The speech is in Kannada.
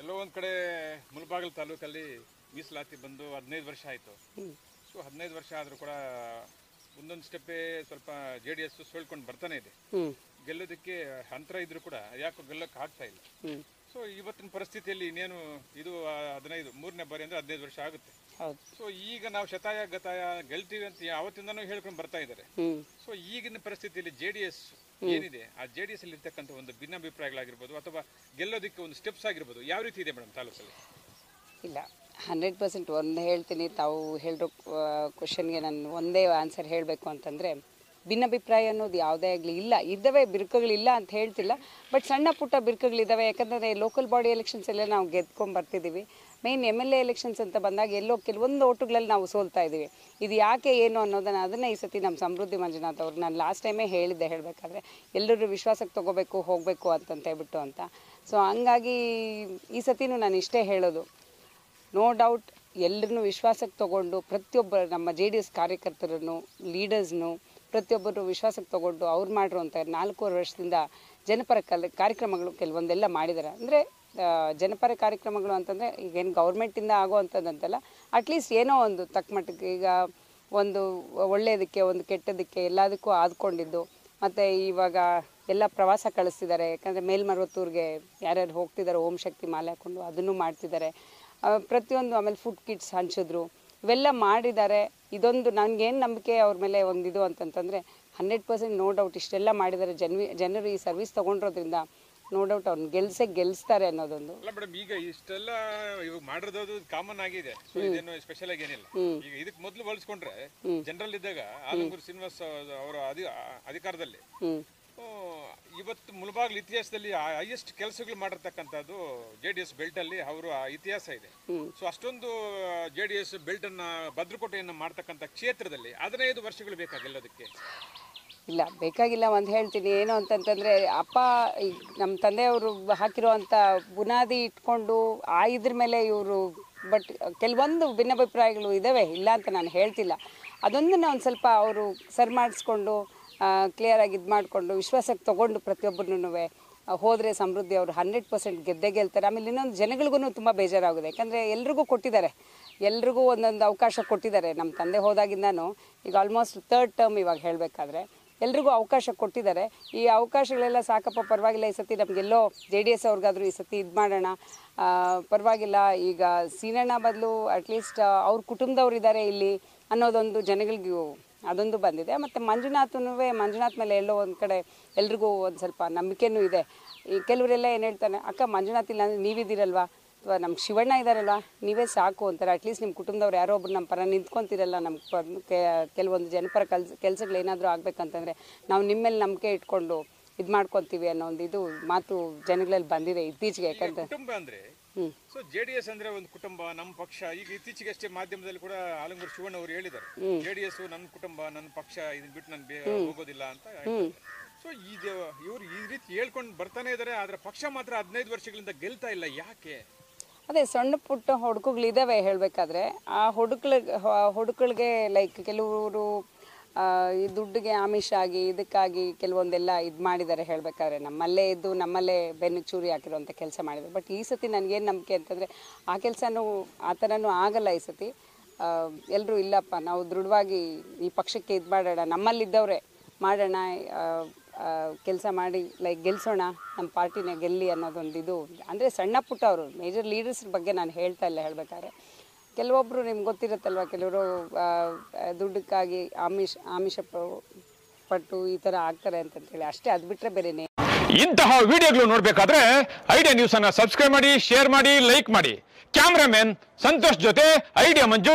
ಎಲ್ಲೋ ಒಂದು ಕಡೆ ಮುಲ್ಬಾಗಲ್ ತಾಲೂಕಲ್ಲಿ ಮೀಸಲಾತಿ ಬಂದು ಹದಿನೈದು ವರ್ಷ ಆಯ್ತು. ಸೊ ಹದಿನೈದು ವರ್ಷ ಆದ್ರೂ ಕೂಡ ಒಂದೊಂದು ಸ್ಟೆಪ್ಪೇ ಸ್ವಲ್ಪ ಜೆ ಡಿ ಎಸ್ ಸೋಳ್ಕೊಂಡು ಬರ್ತಾನೆ ಇದೆ. ಗೆಲ್ಲೋದಕ್ಕೆ ಅಂತರ ಇದ್ರೂ ಕೂಡ ಯಾಕೋ ಗೆಲ್ಲಕ್ಕೆ ಆಗ್ತಾ ಇಲ್ಲ. ಸೊ ಇವತ್ತಿನ ಪರಿಸ್ಥಿತಿಯಲ್ಲಿ ಇನ್ನೇನು ಇದು ಹದಿನೈದು ಮೂರನೇ ಬಾರಿ ಅಂದ್ರೆ ಹದಿನೈದು ವರ್ಷ ಆಗುತ್ತೆ. ಹೌದು. ಸೊ ಈಗ ನಾವು ಶತಾಯ ಗತಾಯ ಗೆಲ್ತೀವಿ ಅಂತ ಯಾವತ್ತಿಂದನೂ ಹೇಳ್ಕೊಂಡು ಬರ್ತಾ ಇದ್ದಾರೆ. ಸೊ ಈಗಿನ ಪರಿಸ್ಥಿತಿಯಲ್ಲಿ ಜೆ ಡಿ ಎಸ್ ಏನಿದೆ? ಆ ಜೆ ಡಿ ಎಸ್ ಅಲ್ಲಿ ಇರ್ತಕ್ಕಂಥ ಒಂದು ಭಿನ್ನಾಭಿಪ್ರಾಯಗಳಾಗಿರ್ಬೋದು ಅಥವಾ ಗೆಲ್ಲೋದಕ್ಕೆ ಒಂದು ಸ್ಟೆಪ್ಸ್ ಆಗಿರ್ಬೋದು ಯಾವ ರೀತಿ ಇದೆ ಮೇಡಮ್ ತಾಲೂಕಲ್ಲಿ? ಇಲ್ಲ ಹಂಡ್ರೆಡ್ ಪರ್ಸೆಂಟ್ ಒಂದು ಹೇಳ್ತೀನಿ. ತಾವು ಹೇಳಿರೋ ಕ್ವಶನ್ಗೆ ನಾನು ಒಂದೇ ಆನ್ಸರ್ ಹೇಳಬೇಕು ಅಂತಂದರೆ ಭಿನ್ನಾಭಿಪ್ರಾಯ ಅನ್ನೋದು ಯಾವುದೇ ಆಗಲಿ ಇಲ್ಲ. ಇದ್ದಾವೆ ಬಿರುಕುಗಳಿಲ್ಲ ಅಂತ ಹೇಳ್ತಿಲ್ಲ. ಬಟ್ ಸಣ್ಣ ಪುಟ್ಟ ಬಿರುಕುಗಳಿದ್ದಾವೆ ಯಾಕಂದರೆ ಲೋಕಲ್ ಬಾಡಿ ಎಲೆಕ್ಷನ್ಸ್ ಎಲ್ಲ ನಾವು ಗೆದ್ಕೊಂಡು ಬರ್ತಿದ್ದೀವಿ main M L A elections ಅಂತ ಬಂದಾಗ ಎಲ್ಲೋ ಕೆಲವೊಂದು ಓಟುಗಳಲ್ಲಿ ನಾವು ಸೋಲ್ತಾ ಇದ್ದೀವಿ ಇದು ಯಾಕೆ ಏನು ಅನ್ನೋದನ್ನು ಅದನ್ನೇ ಈ ಸತಿ ನಮ್ಮ ಸಮೃದ್ಧಿ ಮಂಜುನಾಥ್ ಅವ್ರು ನಾನು ಲಾಸ್ಟ್ ಟೈಮೇ ಹೇಳಿದ್ದೆ ಹೇಳಬೇಕಾದ್ರೆ ಎಲ್ಲರೂ ವಿಶ್ವಾಸಕ್ಕೆ ತೊಗೋಬೇಕು, ಹೋಗಬೇಕು ಅಂತಂತ ಹೇಳ್ಬಿಟ್ಟು ಅಂತ. ಸೊ ಹಂಗಾಗಿ ಈ ಸತಿನೂ ನಾನು ಇಷ್ಟೇ ಹೇಳೋದು. ನೋ ಡೌಟ್ ಎಲ್ಲರನ್ನೂ ವಿಶ್ವಾಸಕ್ಕೆ ತಗೊಂಡು ಪ್ರತಿಯೊಬ್ಬರು ನಮ್ಮ ಜೆ ಡಿ ಎಸ್ ಕಾರ್ಯಕರ್ತರನ್ನು ಲೀಡರ್ಸ್ನು ಪ್ರತಿಯೊಬ್ಬರು ವಿಶ್ವಾಸಕ್ಕೆ ತಗೊಂಡು ಅವ್ರು ಮಾಡಿರುವಂಥ ನಾಲ್ಕೂವರೆ ವರ್ಷದಿಂದ ಜನಪರ ಕಲ್ ಕಾರ್ಯಕ್ರಮಗಳು ಕೆಲವೊಂದೆಲ್ಲ ಮಾಡಿದ್ದಾರೆ. ಅಂದರೆ ಜನಪರ ಕಾರ್ಯಕ್ರಮಗಳು ಅಂತಂದರೆ ಈಗೇನು ಗೌರ್ಮೆಂಟಿಂದ ಆಗೋ ಅಂಥದ್ದಂತಲ್ಲ ಅಟ್ಲೀಸ್ಟ್ ಏನೋ ಒಂದು ತಕ್ಕ ಮಟ್ಟಿಗೆ ಈಗ ಒಂದು ಒಳ್ಳೆಯದಕ್ಕೆ ಒಂದು ಕೆಟ್ಟದಕ್ಕೆ ಎಲ್ಲದಕ್ಕೂ ಆದ್ಕೊಂಡಿದ್ದು. ಮತ್ತು ಇವಾಗ ಎಲ್ಲ ಪ್ರವಾಸ ಕಳಿಸ್ತಿದ್ದಾರೆ. ಯಾಕಂದರೆ ಮೇಲ್ಮರುವತ್ತೂರಿಗೆ ಯಾರ್ಯಾರು ಹೋಗ್ತಿದ್ದಾರೆ ಓಂ ಶಕ್ತಿ ಮಾಲೆ ಹಾಕ್ಕೊಂಡು ಅದನ್ನು ಮಾಡ್ತಿದ್ದಾರೆ. ಪ್ರತಿಯೊಂದು ಆಮೇಲೆ ಫುಡ್ ಕಿಟ್ಸ್ ಹಂಚಿದ್ರು. ಇವೆಲ್ಲ ಮಾಡಿದ್ದಾರೆ. ಇದೊಂದು ನನಗೇನು ನಂಬಿಕೆ ಅವ್ರ ಮೇಲೆ ಒಂದು ಇದು ಅಂತಂತಂದರೆ ಹಂಡ್ರೆಡ್ ಪರ್ಸೆಂಟ್ ನೋ ಡೌಟ್ ಇಷ್ಟೆಲ್ಲ ಮಾಡಿದ್ದಾರೆ ಜನ್ವಿ ಜನರು ಈ ಸರ್ವಿಸ್ ತೊಗೊಂಡಿರೋದ್ರಿಂದ ನೋ ಡೌಟ್ ಅವ್ರನ್ನ ಗೆಲ್ಸೇ ಗೆಲ್ಸ್ತಾರೆ ಅನ್ನೋದೊಂದು. ಅಲ್ಲ ಮೇಡಮ್ ಈಗ ಇಷ್ಟೆಲ್ಲ ಇವಾಗ ಮಾಡಿರೋದು ಕಾಮನ್ ಆಗಿದೆ. ಸೊ ಇದೇನು ಸ್ಪೆಷಲ್ ಆಗಿ ಏನಿಲ್ಲ. ಈಗ ಇದಕ್ಕೆ ಮೊದಲು ಹೋಲಿಸ್ಕೊಂಡ್ರೆ ಜನರಲ್ ಇದ್ದಾಗ ಆಲಂಗೂರು ಶ್ರೀನಿವಾಸ್ ಅವರ ಅಧಿ ಅಧಿಕಾರದಲ್ಲಿ ಇವತ್ತು ಮುಳಬಾಗ್ಲು ಇತಿಹಾಸದಲ್ಲಿ ಹೈಯೆಸ್ಟ್ ಕೆಲಸಗಳು ಮಾಡಿರ್ತಕ್ಕಂಥದ್ದು ಜೆ ಡಿ ಎಸ್ ಬೆಲ್ಟಲ್ಲಿ ಅವರು ಇತಿಹಾಸ ಇದೆ. ಸೊ ಅಷ್ಟೊಂದು ಜೆ ಡಿ ಎಸ್ ಬೆಲ್ಟ್ ಭದ್ರಕೋಟೆಯನ್ನು ಮಾಡ್ತಕ್ಕಂಥ ಕ್ಷೇತ್ರದಲ್ಲಿ ಹದಿನೈದು ವರ್ಷಗಳು ಬೇಕಾಗೆಲ್ಲದಕ್ಕೆ. ಇಲ್ಲ ಬೇಕಾಗಿಲ್ಲ ಒಂದು ಹೇಳ್ತೀನಿ. ಏನು ಅಂತಂತಂದರೆ ಅಪ್ಪ ನಮ್ಮ ತಂದೆಯವರು ಹಾಕಿರುವಂಥ ಬುನಾದಿ ಇಟ್ಕೊಂಡು ಆ ಇದ್ರ ಮೇಲೆ ಇವರು ಬಟ್ ಕೆಲವೊಂದು ಭಿನ್ನಾಭಿಪ್ರಾಯಗಳು ಇದ್ದಾವೆ ಇಲ್ಲ ಅಂತ ನಾನು ಹೇಳ್ತಿಲ್ಲ. ಅದೊಂದನ್ನು ಒಂದು ಸ್ವಲ್ಪ ಅವರು ಸರಿ ಮಾಡಿಸ್ಕೊಂಡು ಕ್ಲಿಯರಾಗಿ ಇದು ಮಾಡಿಕೊಂಡು, ವಿಶ್ವಾಸಕ್ಕೆ ತೊಗೊಂಡು ಪ್ರತಿಯೊಬ್ಬರನ್ನೂ ಹೋದರೆ ಸಮೃದ್ಧಿ ಅವರು ಹಂಡ್ರೆಡ್ ಪರ್ಸೆಂಟ್ ಗೆದ್ದೇ ಗೆಲ್ತಾರೆ. ಆಮೇಲೆ ಇನ್ನೊಂದು ಜನಗಳಿಗೂ ತುಂಬ ಬೇಜಾರಾಗಿದೆ ಯಾಕಂದರೆ ಎಲ್ರಿಗೂ ಕೊಟ್ಟಿದ್ದಾರೆ. ಎಲ್ರಿಗೂ ಒಂದೊಂದು ಅವಕಾಶ ಕೊಟ್ಟಿದ್ದಾರೆ. ನಮ್ಮ ತಂದೆ ಹೋದಾಗಿಂದನೂ ಈಗ ಆಲ್ಮೋಸ್ಟ್ ತರ್ಡ್ ಟರ್ಮ್ ಇವಾಗ ಹೇಳಬೇಕಾದ್ರೆ ಎಲ್ರಿಗೂ ಅವಕಾಶ ಕೊಟ್ಟಿದ್ದಾರೆ. ಈ ಅವಕಾಶಗಳೆಲ್ಲ ಸಾಕಪ್ಪ, ಪರವಾಗಿಲ್ಲ ಈ ಸತಿ ನಮಗೆಲ್ಲೋ ಜೆ ಡಿ ಎಸ್ ಅವ್ರಿಗಾದರೂ ಈ ಸತಿ ಇದು ಮಾಡೋಣ. ಪರವಾಗಿಲ್ಲ ಈಗ ಸೀನಣ್ಣ ಬದಲು ಅಟ್ಲೀಸ್ಟ್ ಅವ್ರ ಕುಟುಂಬದವ್ರು ಇದ್ದಾರೆ ಇಲ್ಲಿ ಅನ್ನೋದೊಂದು ಜನಗಳಿಗೂ ಅದೊಂದು ಬಂದಿದೆ. ಮತ್ತು ಮಂಜುನಾಥನೂ ಮಂಜುನಾಥ್ ಮೇಲೆ ಎಲ್ಲೋ ಒಂದು ಕಡೆ ಎಲ್ರಿಗೂ ಒಂದು ಸ್ವಲ್ಪ ನಂಬಿಕೆನೂ ಇದೆ. ಈ ಕೆಲವರೆಲ್ಲ ಏನು ಹೇಳ್ತಾನೆ ಅಕ್ಕ, ಮಂಜುನಾಥ್ ಇಲ್ಲ ಅಂದರೆ ನೀವಿದ್ದೀರಲ್ವಾ? ಅಥವಾ ನಮ್ಮ ಶಿವಣ್ಣ ಇದ್ದಾರಲ್ವ? ನೀವೇ ಸಾಕು ಅಂತಾರೆ. ಅಟ್ಲೀಸ್ಟ್ ನಿಮ್ಮ ಕುಟುಂಬದವ್ರು ಯಾರೋ ಒಬ್ರು ನಮ್ಮ ಪರ ನಿಂತ್ಕೊತಿರಲ್ಲ ನಮ್ಮ ಕೆಲವೊಂದು ಜನಪರ ಕೆಲಸ, ಕೆಲಸಗಳು ಏನಾದರೂ ಆಗಬೇಕಂತಂದರೆ ನಾವು ನಿಮ್ಮ ಮೇಲೆ ನಂಬಿಕೆ ಇಟ್ಕೊಂಡು ಇದು ಮಾಡ್ಕೊತೀವಿ ಅನ್ನೋ ಒಂದು ಇದು ಮಾತು ಜನಗಳಲ್ಲಿ ಬಂದಿದೆ ಇತ್ತೀಚೆಗೆ. ಯಾಕಂದ್ರೆ. ಸೊ ಜೆ ಡಿ ಎಸ್ ಅಂದ್ರೆ ಒಂದು ಕುಟುಂಬ ನಮ್ಮ ಪಕ್ಷ. ಈಗ ಇತ್ತೀಚೆಗೆ ಅಷ್ಟೇ ಮಾಧ್ಯಮದಲ್ಲಿ ಕೂಡ ಆಲಂಗೂರು ಶಿವಣ್ಣ ಅವರು ಹೇಳಿದ್ದಾರೆ. ಜೆ ಡಿ ಎಸ್ ನನ್ನ ಕುಟುಂಬ ನನ್ನ ಪಕ್ಷ ಇದನ್ನ ಬಿಟ್ಟು ನಾನು ಹೋಗೋದಿಲ್ಲ ಅಂತ ಸೊ ಈ ಇವ್ರು ಈ ರೀತಿ ಹೇಳ್ಕೊಂಡು ಬರ್ತಾನೆ ಇದಾರೆ ಆದ್ರೆ ಪಕ್ಷ ಮಾತ್ರ ಹದಿನೈದು ವರ್ಷಗಳಿಂದ ಗೆಲ್ತಾ ಇಲ್ಲ. ಯಾಕೆ? ಅದೇ ಸಣ್ಣ ಪುಟ್ಟ ಹೊಡ್ಕುಗಳಿದ್ದಾವೆ ಹೇಳಬೇಕಾದ್ರೆ. ಆ ಹೊಡುಕ್ಳಿಗೆ ಹುಡುಕಳಿಗೆ ಲೈಕ್ ಕೆಲವರು ಈ ದುಡ್ಡಿಗೆ ಆಮಿಷ ಆಗಿ, ಇದಕ್ಕಾಗಿ ಕೆಲವೊಂದೆಲ್ಲ ಇದು ಮಾಡಿದ್ದಾರೆ ಹೇಳಬೇಕಾದ್ರೆ. ನಮ್ಮಲ್ಲೇ ಇದ್ದು, ನಮ್ಮಲ್ಲೇ ಬೆನ್ನು ಚೂರಿ ಹಾಕಿರುವಂಥ ಕೆಲಸ ಮಾಡಿದ್ದಾರೆ. ಬಟ್ ಈ ಸತಿ ನನಗೇನು ನಂಬಿಕೆ ಅಂತಂದರೆ, ಆ ಕೆಲಸನೂ, ಆ ಥರನೂ ಆಗಲ್ಲ ಈ ಸತಿ. ಎಲ್ಲರೂ ಇಲ್ಲಪ್ಪ, ನಾವು ದೃಢವಾಗಿ ಈ ಪಕ್ಷಕ್ಕೆ ಇದು ಮಾಡೋಣ, ನಮ್ಮಲ್ಲಿದ್ದವರೇ ಮಾಡೋಣ ಕೆಲಸ ಮಾಡಿ ಲೈಕ್ ಗೆಲ್ಸೋಣ ನಮ್ಮ ಪಾರ್ಟಿನ ಗೆಲ್ಲಿ ಅನ್ನೋದೊಂದು ಇದು ಅಂದರೆ ಸಣ್ಣ ಪುಟ್ಟ ಅವರು ಮೇಜರ್ ಲೀಡರ್ಸ್ ಬಗ್ಗೆ ನಾನು ಹೇಳ್ತಾ ಇಲ್ಲ ಹೇಳಬೇಕಾದ್ರೆ. ಕೆಲವೊಬ್ಬರು ನಿಮ್ಗೆ ಗೊತ್ತಿರುತ್ತಲ್ವ ಕೆಲವರು ದುಡ್ಡಕ್ಕಾಗಿ ಆಮಿಷ ಆಮಿಷ ಪಟ್ಟು ಈ ಥರ ಆಗ್ತಾರೆ ಅಂತಂತೇಳಿ ಅಷ್ಟೇ, ಅದು ಬಿಟ್ಟರೆ ಬೇರೆನೆ. ಇಂತಹ ವಿಡಿಯೋಗಳು ನೋಡಬೇಕಾದ್ರೆ ಐಡಿಯಾ ನ್ಯೂಸನ್ನು ಸಬ್ಸ್ಕ್ರೈಬ್ ಮಾಡಿ, ಶೇರ್ ಮಾಡಿ, ಲೈಕ್ ಮಾಡಿ. ಕ್ಯಾಮ್ರಾಮನ್ ಸಂತೋಷ್ ಜೊತೆ, ಐಡಿಯಾ ಮಂಜು.